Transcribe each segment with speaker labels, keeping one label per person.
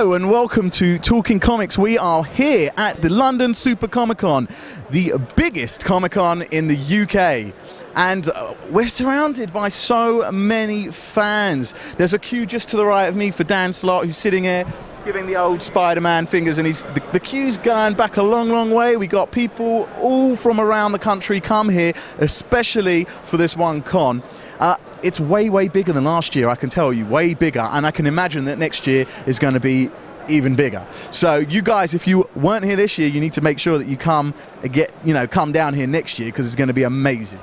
Speaker 1: Hello and welcome to Talking Comix. We are here at the London Super Comic Con, the biggest Comic Con in the UK. And uh, we're surrounded by so many fans. There's a queue just to the right of me for Dan Slott, who's sitting here giving the old Spider-Man fingers, and he's the, the queue's going back a long, long way. We got people all from around the country come here, especially for this one con. Uh, it's way, way bigger than last year, I can tell you, way bigger. And I can imagine that next year is going to be even bigger. So you guys, if you weren't here this year, you need to make sure that you come and get, you know, come down here next year because it's going to be amazing.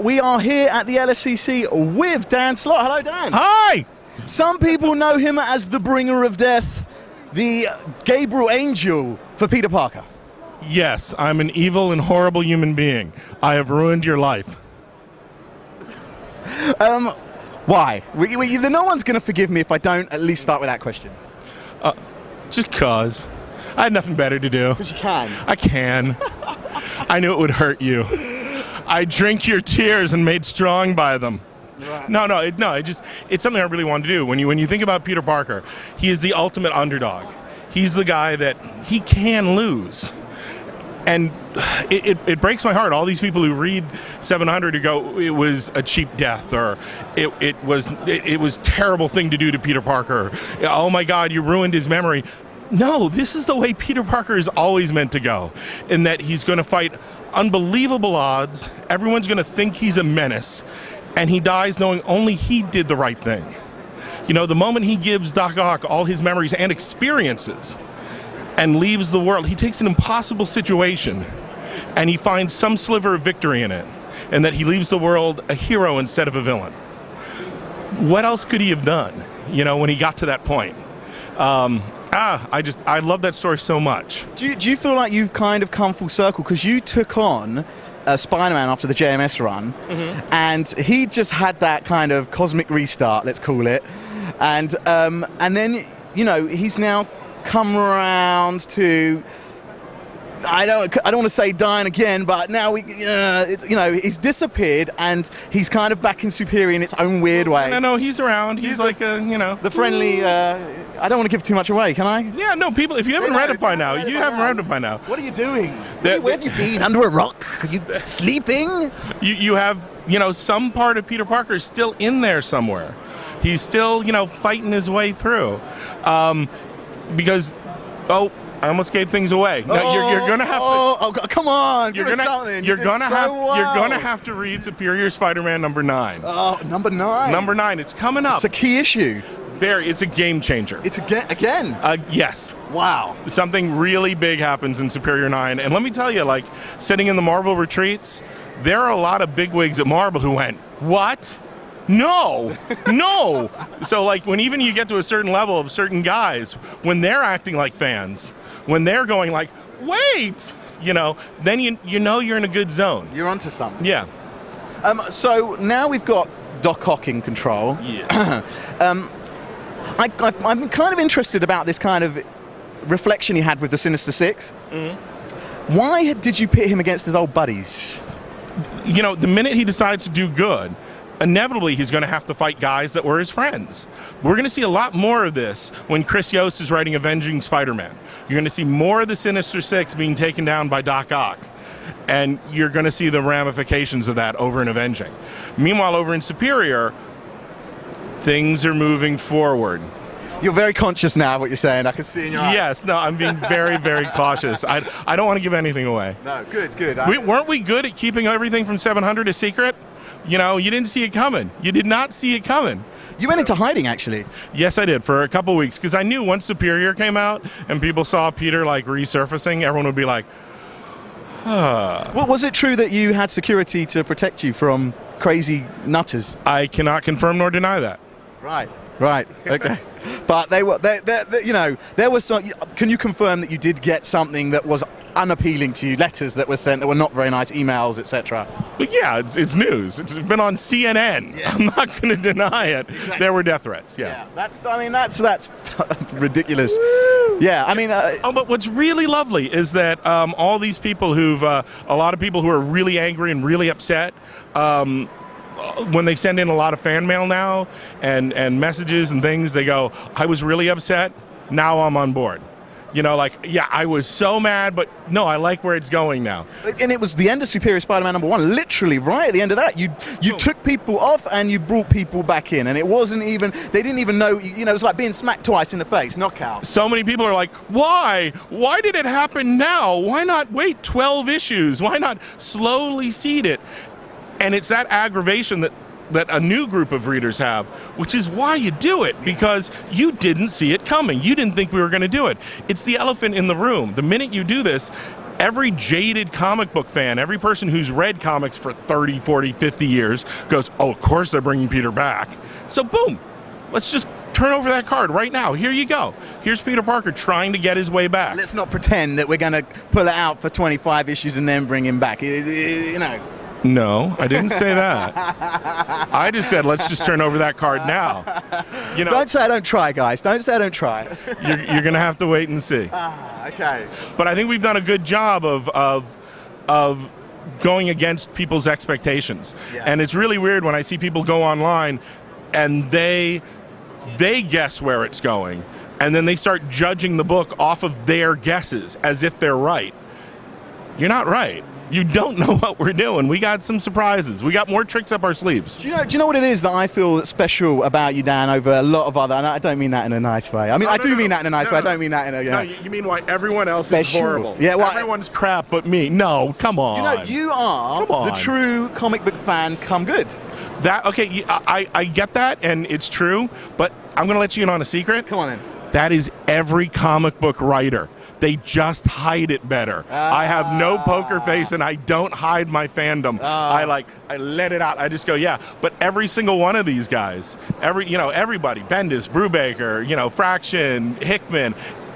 Speaker 1: We are here at the LSCC with Dan Slott. Hello, Dan.
Speaker 2: Hi!
Speaker 1: Some people know him as the bringer of death, the Gabriel Angel for Peter Parker.
Speaker 2: Yes, I'm an evil and horrible human being. I have ruined your life.
Speaker 1: Um, why? We, we, no one's going to forgive me if I don't at least start with that question.
Speaker 2: Just cause. I had nothing better to do.
Speaker 1: Because you can.
Speaker 2: I can. I knew it would hurt you. I drink your tears and made strong by them. No, no, it, no. It just it's something I really wanted to do. When you when you think about Peter Parker, he is the ultimate underdog. He's the guy that he can lose. And it, it, it breaks my heart. All these people who read 700 who go, it was a cheap death, or it, it was it, it was terrible thing to do to Peter Parker. Oh my God, you ruined his memory. No, this is the way Peter Parker is always meant to go, in that he's going to fight unbelievable odds. Everyone's going to think he's a menace, and he dies knowing only he did the right thing. You know, the moment he gives Doc Ock all his memories and experiences and leaves the world, he takes an impossible situation and he finds some sliver of victory in it, and that he leaves the world a hero instead of a villain. What else could he have done, you know, when he got to that point? Um, ah, I just, I love that story so much.
Speaker 1: Do you, do you feel like you've kind of come full circle? Because you took on uh, Spider-Man after the JMS run, and he just had that kind of cosmic restart, let's call it, and um, and then you know he's now come around to. I don't. I don't want to say dying again, but now we, uh, it's, you know, he's disappeared and he's kind of back in Superior in its own weird way.
Speaker 2: No, no, he's around. He's,
Speaker 1: He's
Speaker 2: like a, you know,
Speaker 1: The friendly. Uh, I don't want to give too much away, can I?
Speaker 2: Yeah, no, people. If you haven't
Speaker 1: No,
Speaker 2: read it by now,
Speaker 1: haven't read it
Speaker 2: you haven't read it by now.
Speaker 1: What are you doing? Where have you been? Under a rock? Are you sleeping?
Speaker 2: You you have you know some part of Peter Parker is still in there somewhere. He's still you know fighting his way through, um, because oh. I almost gave things away. No, you're, you're gonna have to.
Speaker 1: Oh, oh, come on!
Speaker 2: You're gonna,
Speaker 1: something.
Speaker 2: you're
Speaker 1: You
Speaker 2: gonna
Speaker 1: so
Speaker 2: have,
Speaker 1: well.
Speaker 2: you're gonna have to read Superior Spider-Man number nine.
Speaker 1: Oh, number nine.
Speaker 2: number nine, it's coming up.
Speaker 1: It's a key issue.
Speaker 2: Very, it's a game changer.
Speaker 1: It's again. Again.
Speaker 2: Uh, yes,
Speaker 1: Wow.
Speaker 2: something really big happens in Superior 9. And let me tell you, like, sitting in the Marvel retreats, there are a lot of bigwigs at Marvel who went, What? No, no. so, like, when even you get to a certain level of certain guys, when they're acting like fans, when they're going, like, Wait, you know, then you, you know you're in a good zone.
Speaker 1: You're onto something.
Speaker 2: Yeah.
Speaker 1: Um, so now we've got Doc Ock in control.
Speaker 2: Yeah.
Speaker 1: I, I, I'm kind of interested about this kind of reflection he had with the Sinister 6
Speaker 2: Mm-hmm.
Speaker 1: Why did you pit him against his old buddies?
Speaker 2: you know, the minute he decides to do good, inevitably he's going to have to fight guys that were his friends. We're going to see a lot more of this when Chris Yost is writing Avenging Spider-Man. You're going to see more of the Sinister Six being taken down by Doc Ock. And you're going to see the ramifications of that over in Avenging. Meanwhile, over in Superior, things are moving forward.
Speaker 1: You're very conscious now of what you're saying. I can see in your eyes.
Speaker 2: Yes, no, I'm being very, very cautious. I, I don't want to give anything away.
Speaker 1: No, good, good.
Speaker 2: We, weren't we good at keeping everything from 700 a secret? You know, you didn't see it coming. You did not see it coming.
Speaker 1: you went into hiding, actually.
Speaker 2: Yes, I did for a couple weeks because I knew once Superior came out and people saw Peter like resurfacing, everyone would be like, ah.
Speaker 1: Well, was it true that you had security to protect you from crazy nutters?
Speaker 2: I cannot confirm nor deny that.
Speaker 1: Right. Right. Okay. but they were, they, they, they- you know, there was some. Can you confirm that you did get something that was unappealing to you? Letters that were sent that were not very nice, emails, etc.
Speaker 2: But yeah, it's, it's news. It's been on CNN.
Speaker 1: Yeah.
Speaker 2: I'm not going to deny it. There were death threats. Yeah.
Speaker 1: That's. I mean, that's that's ridiculous. Yeah. I mean, uh,
Speaker 2: Oh, but what's really lovely is that um, all these people who've, uh, a lot of people who are really angry and really upset, um, when they send in a lot of fan mail now and and messages and things, they go, "I was really upset. Now I'm on board." You know, like, yeah, I was so mad, but no, I like where it's going now.
Speaker 1: And it was the end of Superior Spider-Man number one, literally right at the end of that. You you
Speaker 2: Boom.
Speaker 1: took people off and you brought people back in, and it wasn't even they didn't even know. You know, it was like being smacked twice in the face, knockout.
Speaker 2: so many people are like, why? Why did it happen now? Why not wait 12 issues? Why not slowly seed it? And it's that aggravation that that a new group of readers have, which is why you do it because you didn't see it coming. You didn't think we were going to do it. It's the elephant in the room. The minute you do this, every jaded comic book fan, every person who's read comics for 30, 40, 50 years goes, "Oh, of course they're bringing Peter back." So boom. Let's just turn over that card right now. Here you go. Here's Peter Parker trying to get his way back.
Speaker 1: Let's not pretend that we're going to pull it out for 25 issues and then bring him back. You know,
Speaker 2: No, I didn't say that. I just said let's just turn over that card now. You know,
Speaker 1: don't say I don't try, guys. Don't say I don't try.
Speaker 2: you're, you're going to have to wait and see.
Speaker 1: ah, okay.
Speaker 2: But I think we've done a good job of of of going against people's expectations.
Speaker 1: Yeah.
Speaker 2: And it's really weird when I see people go online and they they guess where it's going and then they start judging the book off of their guesses as if they're right. You're not right. You don't know what we're doing. We got some surprises. We got more tricks up our sleeves.
Speaker 1: Do you know? Do you know what it is that I feel special about you, Dan, over a lot of other? And I don't mean that in a nice way. I mean,
Speaker 2: No,
Speaker 1: I
Speaker 2: no,
Speaker 1: do
Speaker 2: no,
Speaker 1: mean that in a nice way. I don't mean that in a. You
Speaker 2: No,
Speaker 1: know.
Speaker 2: you you mean why everyone else
Speaker 1: Special.
Speaker 2: is horrible?
Speaker 1: Yeah, well,
Speaker 2: everyone's crap but me. No, come on.
Speaker 1: You know, you are the true comic book fan. Come good.
Speaker 2: That okay? I, I get that, and it's true. But I'm gonna let you in on a secret.
Speaker 1: Come on then.
Speaker 2: That is every comic book writer. They just hide it better. I have no poker face, and I don't hide my fandom.
Speaker 1: Ah.
Speaker 2: I like I let it out. I just go, yeah. But every single one of these guys, every you know, everybody, Bendis, Brubaker, you know, Fraction, Hickman,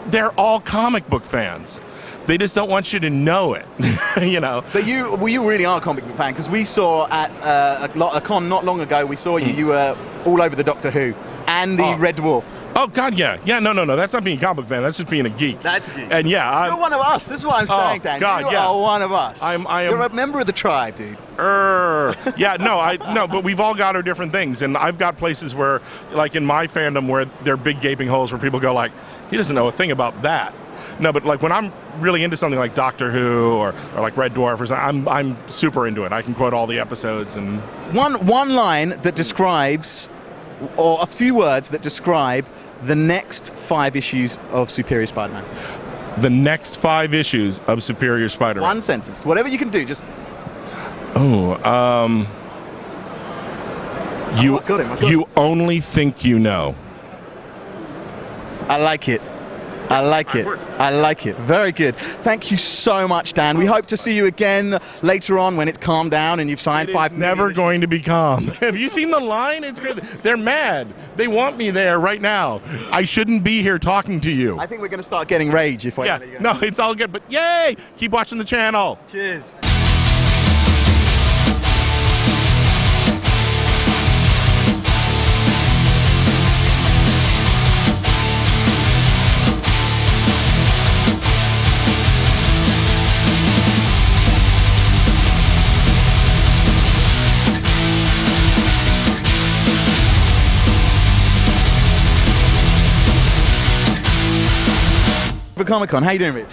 Speaker 2: they're all comic book fans. They just don't want you to know it. you know.
Speaker 1: But you, well, you really are a comic book fan because we saw at uh, a, con not long ago. We saw you. You were all over the Doctor Who and the.
Speaker 2: Oh.
Speaker 1: Red Dwarf.
Speaker 2: Oh God, yeah, yeah. No, no, no. That's not being a comic book fan. That's just being a geek.
Speaker 1: That's a geek.
Speaker 2: And yeah,
Speaker 1: You're
Speaker 2: I'm,
Speaker 1: one of us. This is what I'm
Speaker 2: Oh,
Speaker 1: saying, Dan.
Speaker 2: God,
Speaker 1: you
Speaker 2: yeah.
Speaker 1: are one of us.
Speaker 2: I'm- I am-
Speaker 1: You're a member of the tribe, dude.
Speaker 2: Err. yeah, no, I no, but we've all got our different things, and I've got places where, like in my fandom, where there are big gaping holes where people go like, he doesn't know a thing about that. No, but like when I'm really into something like Doctor Who or, or like Red Dwarf or something, I'm I'm super into it. I can quote all the episodes and
Speaker 1: One one line that describes, or a few words that describe the next five issues of Superior Spider-Man.
Speaker 2: the next five issues of Superior Spider-Man.
Speaker 1: One sentence, whatever you can do. Just
Speaker 2: Oh, um, you
Speaker 1: I got him, I got
Speaker 2: you only think you know.
Speaker 1: I like it. I like it. I like it. Very good. Thank you so much, Dan. We hope to see you again later on when it's calmed down and you've signed
Speaker 2: It
Speaker 1: five.
Speaker 2: never going to be calm. Have you seen the line? It's crazy. They're mad. They want me there right now. I shouldn't be here talking to you.
Speaker 1: I think we're going to start getting rage if I.
Speaker 2: yeah, no, it's all good. But yay! Keep watching the channel.
Speaker 1: Cheers. For Comic Con, how you doing, Rich?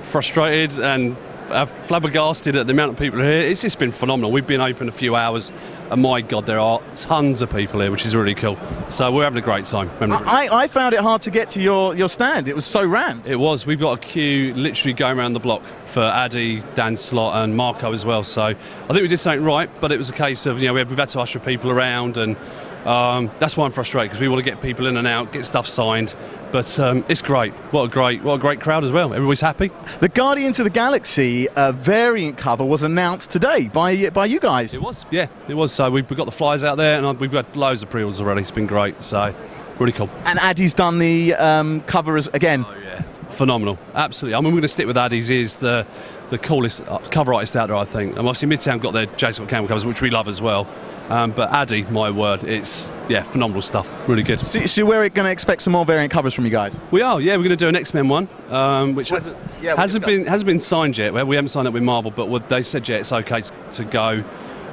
Speaker 3: frustrated and uh, flabbergasted at the amount of people here. It's just been phenomenal. We've been open a few hours, and my God, there are tons of people here, which is really cool. So we're having a great time.
Speaker 1: I, I found it hard to get to your, your stand. It was so rammed.
Speaker 3: it was. We've got a queue literally going around the block for Adi, Dan Slott, and Marco as well. So I think we did something right, but it was a case of you know we we've had to usher people around, and um, that's why I'm frustrated because we want to get people in and out, get stuff signed. But um, it's great. What a great, what a great crowd as well. Everybody's happy.
Speaker 1: The Guardians of the Galaxy uh, variant cover was announced today by by you guys.
Speaker 3: It was, yeah, it was. So we've got the flyers out there, and we've got loads of pre-orders already. It's been great. So really cool.
Speaker 1: And Adi's done the um, cover as again.
Speaker 3: Oh yeah, phenomenal. Absolutely. I mean, we're going to stick with Adi's. Is the the coolest uh, cover artist out there, I think. And obviously, Midtown got their Jason Scott Campbell covers, which we love as well. Um, but Adi, my word, it's yeah, phenomenal stuff. Really good.
Speaker 1: So, so we're going to expect some more variant covers from you guys.
Speaker 3: We are, yeah. We're going to do an X Men one, um, which hasn't,
Speaker 1: yeah,
Speaker 3: hasn't been hasn't been signed yet. We haven't signed up with Marvel, but what they said yeah, it's okay to, to go.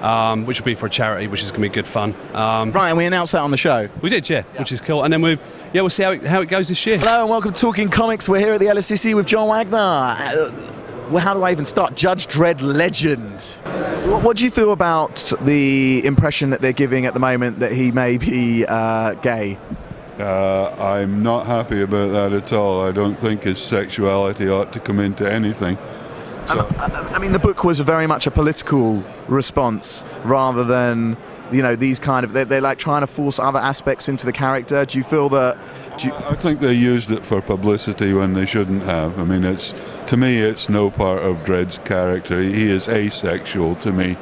Speaker 3: Um, which will be for a charity, which is going to be good fun. Um,
Speaker 1: Right, and we announced that on the show.
Speaker 3: We did, yeah, which is cool. And then we, yeah, we'll see how it, how it goes this year.
Speaker 1: Hello and welcome to Talking Comix. We're here at the LSCC with John Wagner. Uh, well, how do I even start? Judge Dredd legend. What, what do you feel about the impression that they're giving at the moment that he may be uh, gay?
Speaker 4: Uh, I'm not happy about that at all. I don't think his sexuality ought to come into anything. So,
Speaker 1: I, I mean, the book was very much a political response rather than, you know, these kind of. They're, they're like trying to force other aspects into the character. Do you feel that? Do you,
Speaker 4: I think they used it for publicity when they shouldn't have. I mean, it's to me, it's no part of Dredd's character. He is asexual to me.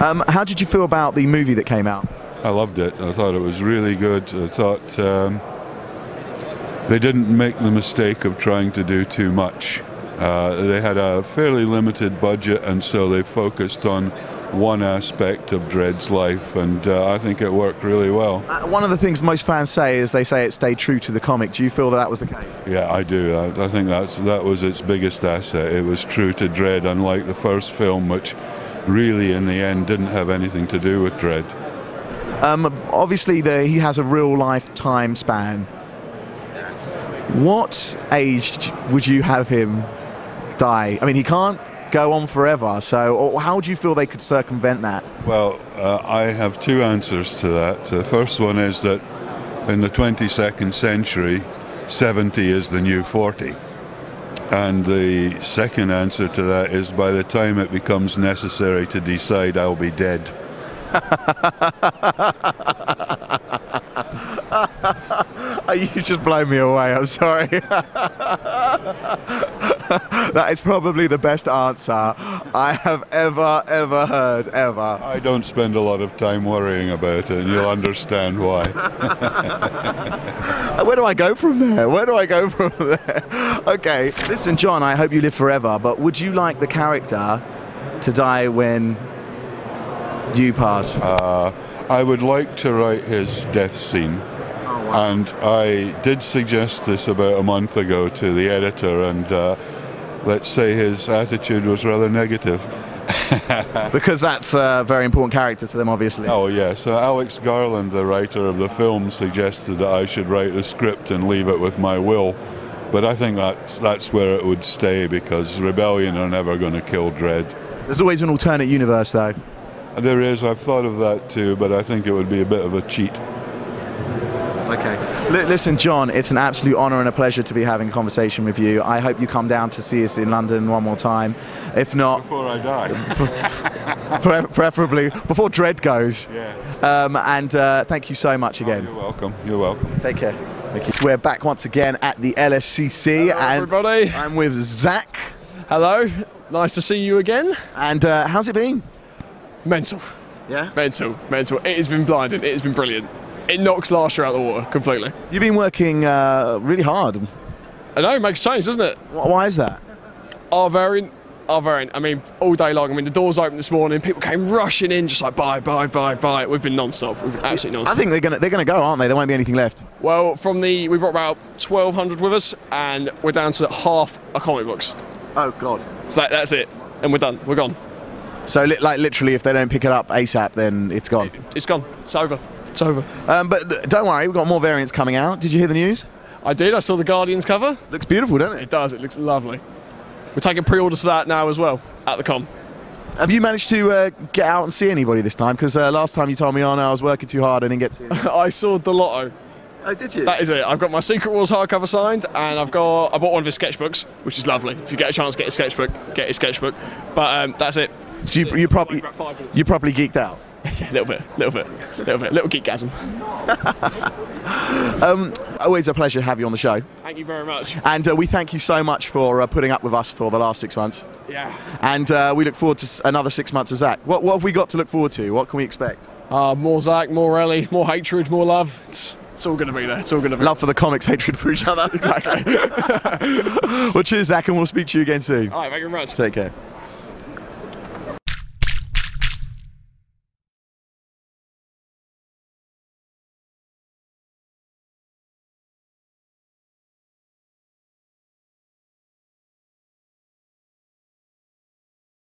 Speaker 1: um, how did you feel about the movie that came out?
Speaker 4: I loved it. I thought it was really good. I thought um, they didn't make the mistake of trying to do too much. Uh, they had a fairly limited budget, and so they focused on one aspect of Dredd's life, and uh, I think it worked really well.
Speaker 1: Uh, one of the things most fans say is they say it stayed true to the comic. Do you feel that that was the case?
Speaker 4: Yeah, I do. I, I think that's that was its biggest asset. It was true to Dredd, unlike the first film, which really, in the end, didn't have anything to do with Dredd.
Speaker 1: Um, obviously, the, he has a real life time span. What age would you have him die? I mean, he can't go on forever. So, how do you feel they could circumvent that?
Speaker 4: Well, uh, I have two answers to that. The first one is that in the 22nd century, 70 is the new 40. And the second answer to that is by the time it becomes necessary to decide, I'll be dead.
Speaker 1: you just blow me away. I'm sorry. that is probably the best answer I have ever, ever heard, ever.
Speaker 4: I don't spend a lot of time worrying about it, and you'll understand why.
Speaker 1: Where do I go from there? Where do I go from there? Okay, listen, John, I hope you live forever, but would you like the character to die when you pass?
Speaker 4: Uh, I would like to write his death scene. And I did suggest this about a month ago to the editor, and uh, let's say his attitude was rather negative.
Speaker 1: because that's a very important character to them, obviously.
Speaker 4: Oh, yeah. So Alex Garland, the writer of the film, suggested that I should write the script and leave it with my will. But I think that's, that's where it would stay because Rebellion are never going to kill Dredd.
Speaker 1: There's always an alternate universe, though.
Speaker 4: There is, I've thought of that too, but I think it would be a bit of a cheat.
Speaker 1: Okay. L- listen, John, it's an absolute honour and a pleasure to be having a conversation with you. I hope you come down to see us in London one more time. If not,
Speaker 4: Before I die.
Speaker 1: pre- preferably before Dredd goes.
Speaker 4: yeah.
Speaker 1: Um, and uh, thank you so much again.
Speaker 4: You're welcome. You're welcome.
Speaker 1: Take care. Thank you. So we're back once again at the LSCC, and
Speaker 5: everybody.
Speaker 1: I'm with Zach.
Speaker 5: Hello, nice to see you again.
Speaker 1: And uh, how's it been?
Speaker 5: Mental,
Speaker 1: Yeah.
Speaker 5: mental, mental. It has been blinding. It has been brilliant. It knocks last year out of the water completely.
Speaker 1: You've been working uh, really hard.
Speaker 5: I know, it makes change, doesn't it?
Speaker 1: Why is that?
Speaker 5: Our variant, our variant. I mean, all day long. I mean, the doors opened this morning. People came rushing in, just like buy, buy, buy, buy. We've been non-stop. We've been absolutely
Speaker 1: I
Speaker 5: non-stop.
Speaker 1: I think they're gonna they're gonna go, aren't they? There won't be anything left.
Speaker 5: well, from the we brought about 1,200 with us, and we're down to half a comic books.
Speaker 1: Oh God.
Speaker 5: So that, that's it, and we're done. We're gone.
Speaker 1: So li- like literally, if they don't pick it up ASAP, then it's gone.
Speaker 5: It's gone. It's over. It's over.
Speaker 1: Um, but don't worry, we've got more variants coming out. Did you hear the news?
Speaker 5: I did. I saw the Guardians cover.
Speaker 1: Looks beautiful, doesn't
Speaker 5: It
Speaker 1: it?
Speaker 5: does. It looks lovely. We're taking pre-orders for that now as well at the com.
Speaker 1: Have you managed to uh, get out and see anybody this time? Because uh, last time you told me, oh no, I was working too hard, I didn't get to. See.
Speaker 5: I saw the lotto.
Speaker 1: oh, did you?
Speaker 5: That is it. I've got my Secret Wars hardcover signed, and I've got I bought one of his sketchbooks, which is lovely. If you get a chance, get his sketchbook. Get his sketchbook. But um, that's it.
Speaker 1: so you, you probably
Speaker 5: About five minutes.
Speaker 1: you probably geeked out.
Speaker 5: Yeah, a little bit, a little bit, a little bit, a little geekgasm.
Speaker 1: Always a pleasure to have you on the show,
Speaker 5: Thank you very much.
Speaker 1: and uh, we thank you so much for uh, putting up with us for the last six months.
Speaker 5: Yeah.
Speaker 1: And uh, we look forward to another six months of Zach. What, what have we got to look forward to? What can we expect?
Speaker 5: Uh, more Zach, more Ellie, more hatred, more love. It's, it's all going to be there. It's all going to be.
Speaker 1: Love for the comics, hatred for each other. exactly. well, cheers, Zach, and we'll speak to you again soon.
Speaker 5: All right, thank you very much.
Speaker 1: Take care.